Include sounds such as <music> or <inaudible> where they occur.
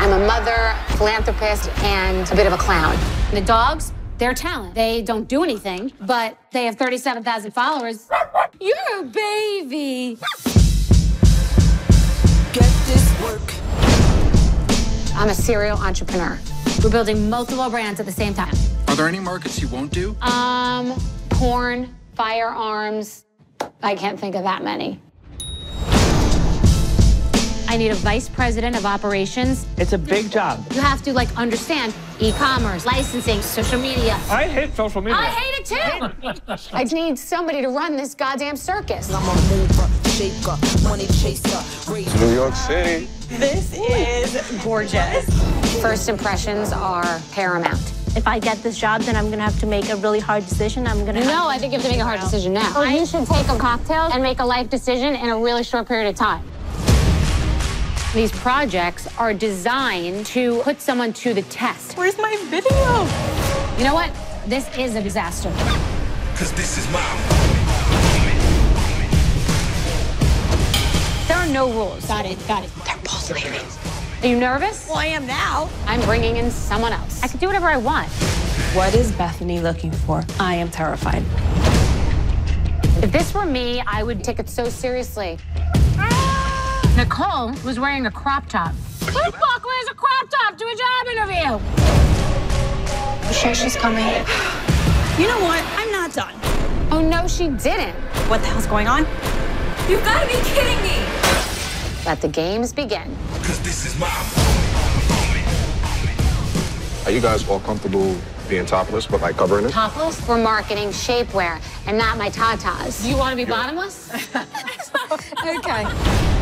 I'm a mother, philanthropist, and a bit of a clown. The dogs, they're talent. They don't do anything, but they have 37,000 followers. You're a baby. Get this work. I'm a serial entrepreneur. We're building multiple brands at the same time. Are there any markets you won't do? Um, porn, firearms. I can't think of that many. I need a vice president of operations. It's a big job. You have to like understand e-commerce, licensing, social media. I hate social media. I hate it too. I need somebody to run this goddamn circus. I'm a mover, shaker, money chaser, New York City. This is gorgeous. First impressions are paramount. If I get this job, then I'm gonna have to make a really hard decision. I'm gonna have No, I think you have to make a hard decision now. Or you should take a cocktail and make a life decision in a really short period of time. These projects are designed to put someone to the test. Where's my video? You know what? This is a disaster. Cause this is my There are no rules. Got it, got it. They're both leaving. Are you nervous? Well, I am now. I'm bringing in someone else. I can do whatever I want. What is Bethenny looking for? I am terrified. If this were me, I would take it so seriously. Ah! Nicole was wearing a crop top. Who the fuck wears a crop top to a job interview? You sure she's coming? You know what? I'm not done. Oh, no, she didn't. What the hell's going on? You've got to be kidding me! Let the games begin. Cause this is my Are you guys all comfortable being topless but like covering it? Topless? We're marketing shapewear and not my tatas. Do you want to be bottomless? <laughs> <laughs> Okay.